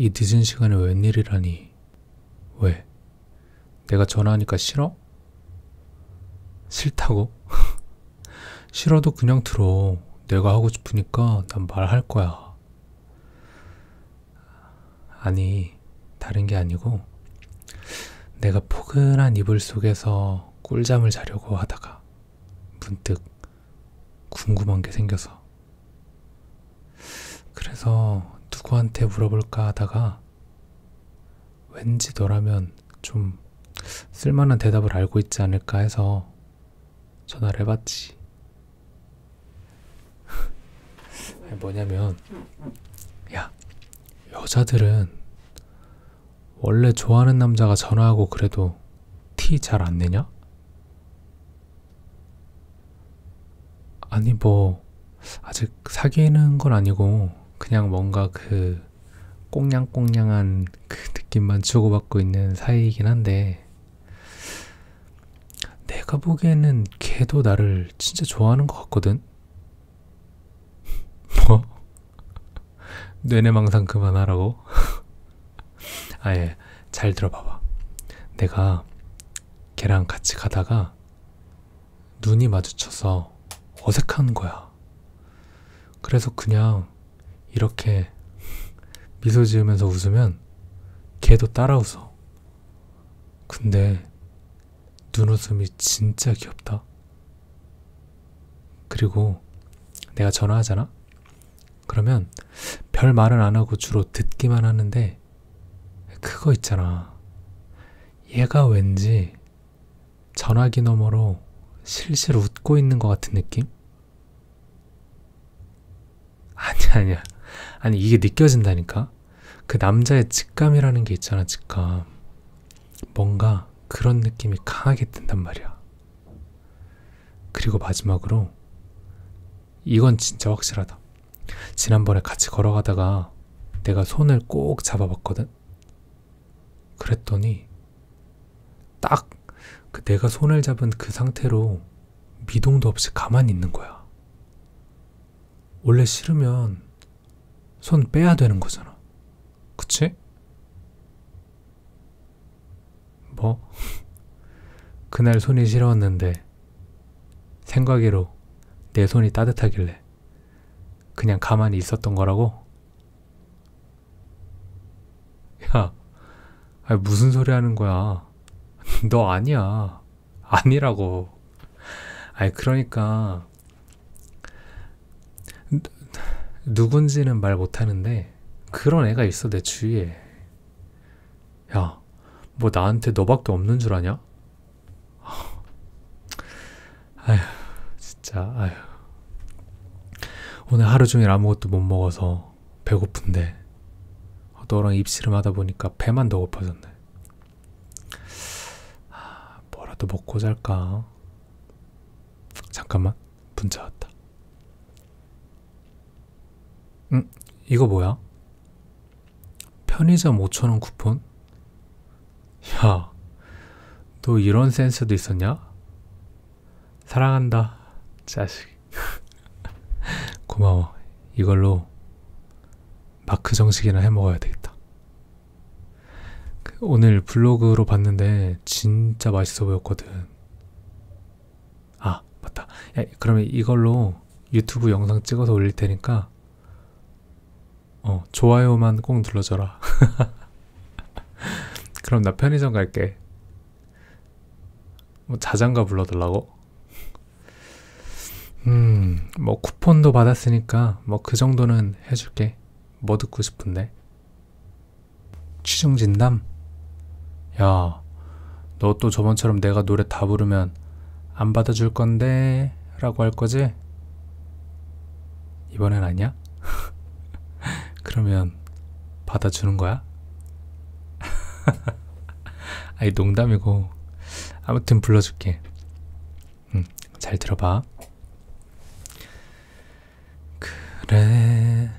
이 늦은 시간에 웬일이라니. 왜? 내가 전화하니까 싫어? 싫다고? 싫어도 그냥 들어. 내가 하고 싶으니까 난 말할 거야. 아니, 다른 게 아니고, 내가 포근한 이불 속에서 꿀잠을 자려고 하다가, 문득 궁금한 게 생겨서. 그래서 누구한테 물어볼까 하다가, 왠지 너라면 좀 쓸만한 대답을 알고 있지 않을까 해서 전화를 해봤지. 뭐냐면, 야, 여자들은 원래 좋아하는 남자가 전화하고 그래도 티 잘 안 내냐? 아니, 뭐, 아직 사귀는 건 아니고, 그냥 뭔가 그, 꽁냥꽁냥한 그 느낌만 주고받고 있는 사이이긴 한데, 내가 보기에는 걔도 나를 진짜 좋아하는 것 같거든? 뭐? 뇌내망상 그만하라고? 아예, 잘 들어봐봐. 내가 걔랑 같이 가다가 눈이 마주쳐서 어색한 거야. 그래서 그냥 이렇게 미소 지으면서 웃으면 걔도 따라 웃어. 근데 눈웃음이 진짜 귀엽다. 그리고 내가 전화하잖아? 그러면 별 말은 안 하고 주로 듣기만 하는데 그거 있잖아. 얘가 왠지 전화기 너머로 실실 웃고 있는 것 같은 느낌? 아니야, 아니야. 아니, 이게 느껴진다니까? 그 남자의 직감이라는 게 있잖아, 직감. 뭔가 그런 느낌이 강하게 든단 말이야. 그리고 마지막으로, 이건 진짜 확실하다. 지난번에 같이 걸어가다가 내가 손을 꼭 잡아봤거든? 그랬더니, 딱 그 내가 손을 잡은 그 상태로 미동도 없이 가만히 있는 거야. 원래 싫으면 손 빼야 되는 거잖아. 그치? 뭐? 그날 손이 시려웠는데 생각외로 내 손이 따뜻하길래 그냥 가만히 있었던 거라고? 야, 아니 무슨 소리 하는 거야? 너 아니야. 아니라고. 아니 그러니까 누군지는 말 못하는데 그런 애가 있어 내 주위에. 야 뭐 나한테 너밖에 없는 줄 아냐? 아휴 진짜 아휴. 오늘 하루 종일 아무것도 못 먹어서 배고픈데 너랑 입씨름 하다 보니까 배만 더 고파졌네. 뭐라도 먹고 잘까? 잠깐만 문자 왔다 응? 이거 뭐야? 편의점 5천원 쿠폰? 야, 너 이런 센스도 있었냐? 사랑한다, 자식. 고마워. 이걸로 마크 정식이나 해 먹어야 되겠다. 그 오늘 블로그로 봤는데 진짜 맛있어 보였거든. 아, 맞다. 야, 그러면 이걸로 유튜브 영상 찍어서 올릴 테니까 어, 좋아요만 꼭 눌러줘라. 그럼 나 편의점 갈게. 뭐 자장가 불러달라고? 음, 뭐 쿠폰도 받았으니까 뭐 그 정도는 해줄게. 뭐 듣고 싶은데? 취중 진담? 야, 너 또 저번처럼 내가 노래 다 부르면 안 받아줄 건데? 라고 할 거지? 이번엔 아니야? 그러면 받아주는 거야? 아니 농담이고 아무튼 불러줄게. 응, 잘 들어봐. 그래,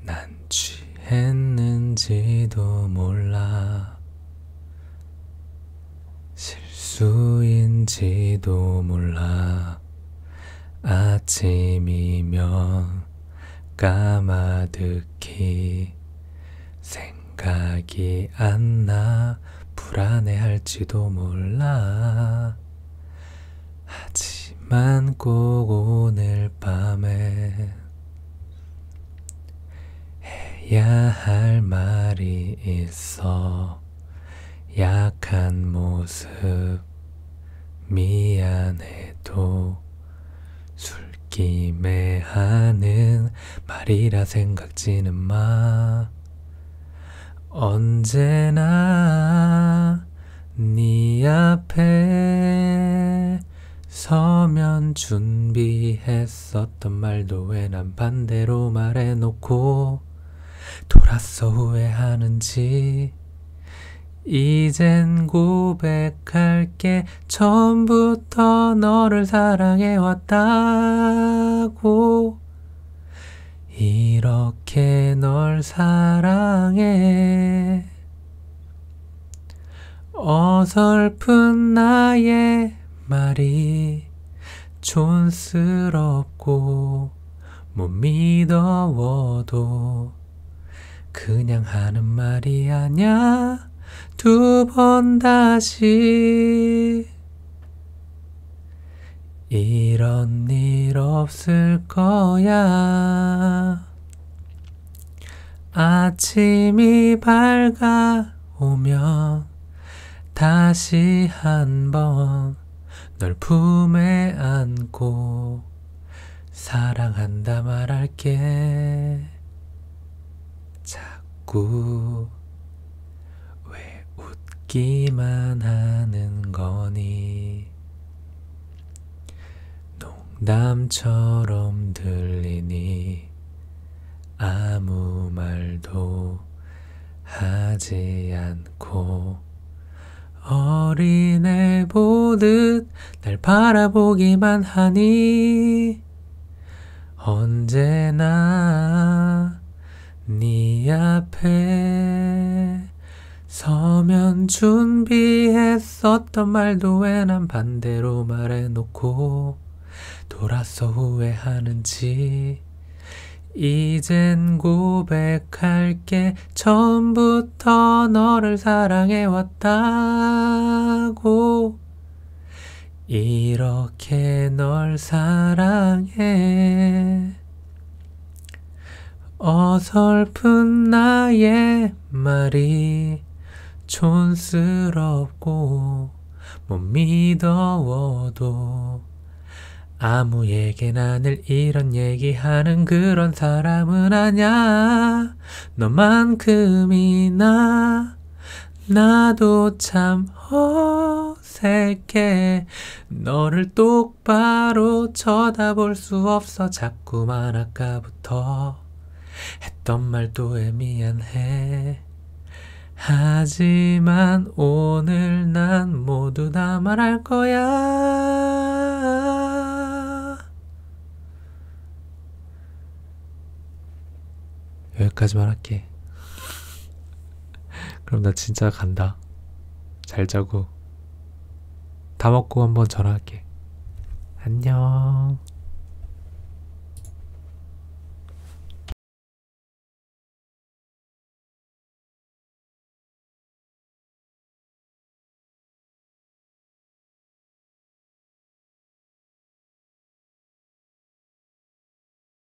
난 취했는지도 몰라. 실수인지도 몰라. 아침이면 까마득히 생각이 안 나 불안해할지도 몰라. 하지만 꼭 오늘 밤에 해야 할 말이 있어. 약한 모습 미안해도 술 김에 하는 말이라 생각지는 마. 언제나 네 앞에 서면 준비했었던 말도 왜 난 반대로 말해놓고 돌았어 후회하는지 이젠 고백할게. 처음부터 너를 사랑해왔다고. 이렇게 널 사랑해. 어설픈 나의 말이 촌스럽고 못 믿어워도 그냥 하는 말이 아냐 두 번 다시. 이런 일 없을 거야. 아침이 밝아오면 다시 한 번 널 품에 안고 사랑한다 말할게. 자꾸. 왜 웃기만 하는 거니? 농담처럼 들리니? 아무 말도 하지 않고 어린애 보듯 날 바라보기만 하니? 언제나 네 앞에 준비했었던 말도 왜 난 반대로 말해놓고 돌아서 후회하는지 이젠 고백할게. 처음부터 너를 사랑해왔다고. 이렇게 널 사랑해. 어설픈 나의 말이 촌스럽고 못 믿어워도 아무에게나 늘 이런 얘기하는 그런 사람은 아냐? 너만큼이나 나도 참 어색해. 너를 똑바로 쳐다볼 수 없어. 자꾸만 아까부터 했던 말도 애미안해 하지만 오늘 난 모두 다 말할 거야. 여기까지만 할게. 그럼 나 진짜 간다. 잘 자고. 다 먹고 한번 전화할게. 안녕